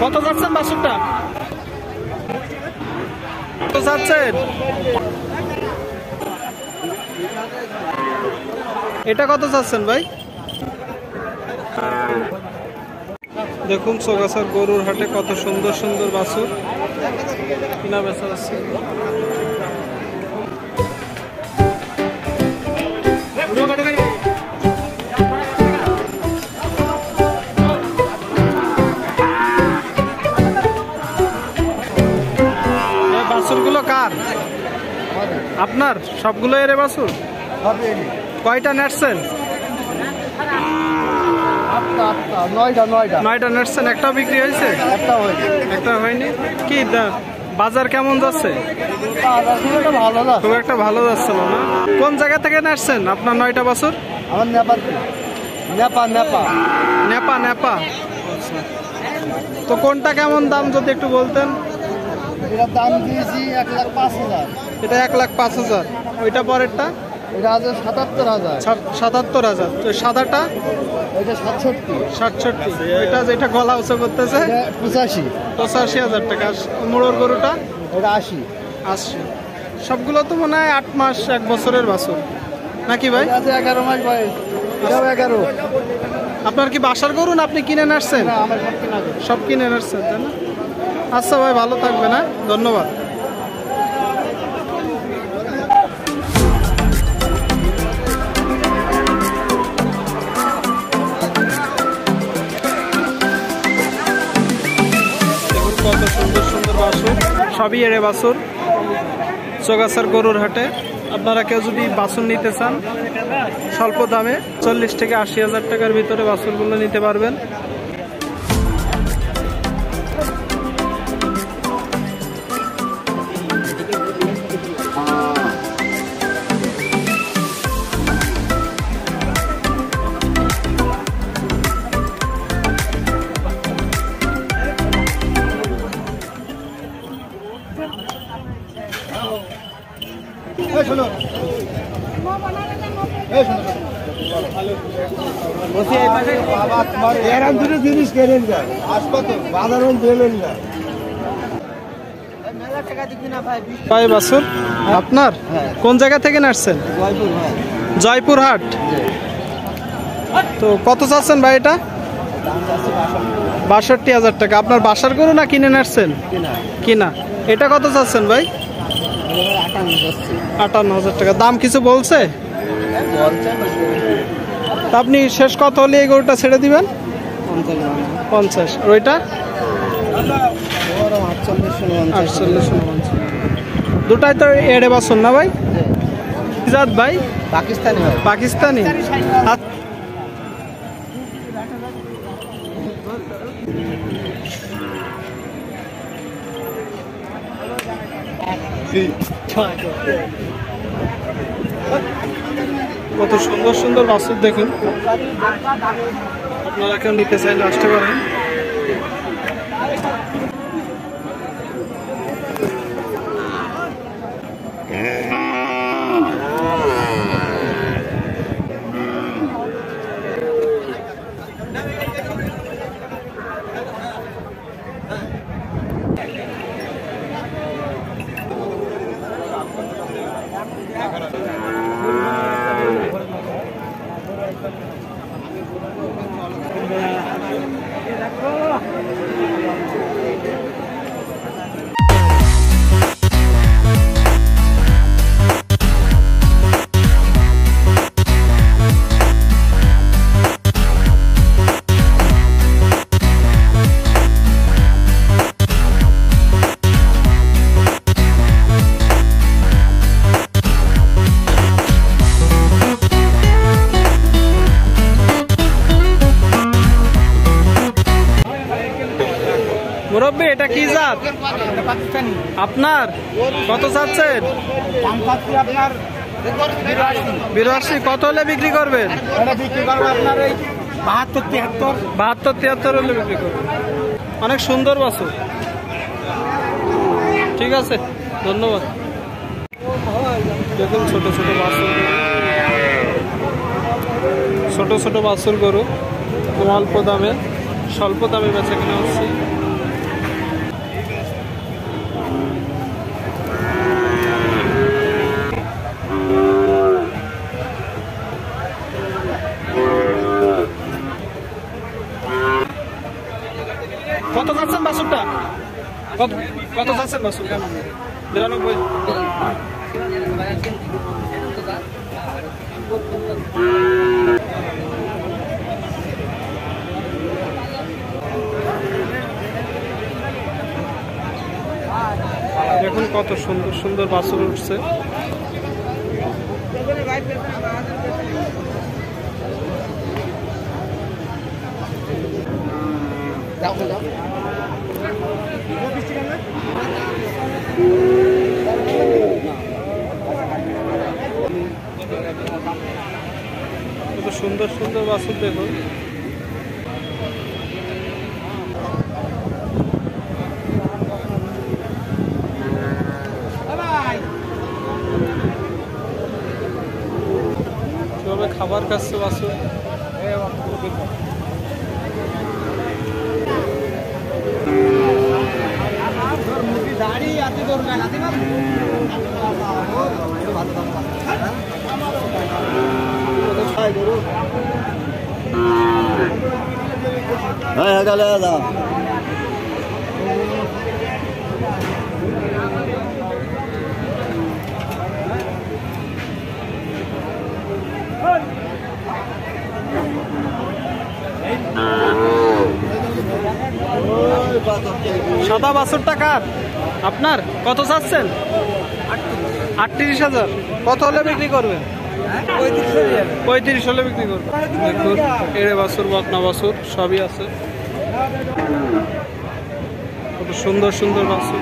কত যাচ্ছেন বাসুরটা? কত যাচ্ছেন? এটা কত চাচ্ছেন ভাই? দেখুন সোগাছার গরুর হাটে কত সুন্দর সুন্দর বাছুর কিনা বেচা আছে আপনার সবগুলো এরে বাসুর কয়টা নেটছেন নয়টা নেটছেন একটাও বিক্রি হয়েছে? একটা হয়নি। কি বাজার কেমন যাচ্ছে? খুব একটা ভালো যাচ্ছে না? কোন জায়গা থেকে নাচছেন আপনার নয়টা বছর? আমার নেপাল নেপা নেপা। নেপা নেপা। তো কোনটা কেমন দাম যদি একটু বলতেন? এটার দাম দিয়েছি এক লাখ পাঁচ হাজার। এটা এক লাখ পাঁচ হাজার। ওইটা পরেরটা? এটা আছে সাতাত্তর হাজার। সাতাত্তর হাজার। তো সাদাটা? এটা সাতষট্টি। সাতষট্টি। ওইটা যেটা গলা উঁচু করতেছে? পঁচাশি। পঁচাশি হাজার টাকা। গরুটা? এটা আশি। আশি। সবগুলো তো মনে হয় আট মাস এক বছরের বাছুর। নাকি ভাই? আছে এগারো মাস বয়স। এটাও এগারো। আপনার কি বাসার গরু না আপনি কিনে নাসছেন সব সব কিনে নাসছেন তাই না? আচ্ছা ভাই, ভালো থাকবে না ধন্যবাদ। কত সুন্দর সুন্দর সবই এড়ে বাছুর চোগাছার গরুর হাটে। আপনারা কেউ যদি বাছুর নিতে চান, স্বল্প দামে চল্লিশ থেকে আশি হাজার টাকার ভিতরে বাছুরগুলো নিতে পারবেন। জিনিস কেনেন না হাসপাতাল বাজারও দেবেন না মেলা টাকা দিবি না ভাই ভাই আপনার? হ্যাঁ। কোন জায়গা থেকে নাসছেন জয়পুর ভাই জয়পুরহাট। তো কত চাচ্ছেন ভাই এটা? বাষট্টি হাজার টাকা। আপনার বাসার গরু না কিনে নাসছেন কিনা। কিনা। এটা কত চাচ্ছেন ভাই? আটান্ন হাজার টাকা। দাম কিছু বলছে? আপনি শেষ কত হলে এই গরুটা ছেড়ে দিবেন? পঞ্চাশ। আর ওইটা। দুটাই তো এড়ে বাসন না ভাই? জাত ভাই? পাকিস্তানি পাকিস্তানি? আ- কত সুন্দর সুন্দর রাস্তা দেখুন। আপনারা কেউ নিতে চাইলে আসতে পারেন। মুরব্বী, এটা কি জাত? আপনার? কত চাচ্ছেন? আপনার বিরাশি। কত হলে বিক্রি করবেন? বাহাত্তর তিয়াত্তর বাহাত্তর, তিয়াত্তর হলে বিক্রি করবেন। অনেক সুন্দর বাছুর। ঠিক আছে, ধন্যবাদ। দেখুন ছোট ছোট বাছুর। ছোট ছোট বাছুর গরু। অল্প দামে, স্বল্প দামে বেচা কেনা হচ্ছে কত যাচ্ছেন বাসুরটা কত কত যাচ্ছেন বাসুরটা বিরানব্বই দেখুন কত সুন্দর সুন্দর বাছুর উঠছে। কত সুন্দর সুন্দর বাছুর দেখুন। কীভাবে খাবার খাচ্ছে বাছুর দাড়ি নাতি না হ্যাঁ দাও সাদা বাছুর টাকার আপনার? কত চাচ্ছেন? আটত্রিশ হাজার। কত হলে বিক্রি করবেন? পঁয়ত্রিশ হলে বিক্রি করব। দেখুন এড়ে বাছুর, বকনা বাছুর, সবই আছে। কত সুন্দর সুন্দর বাছুর।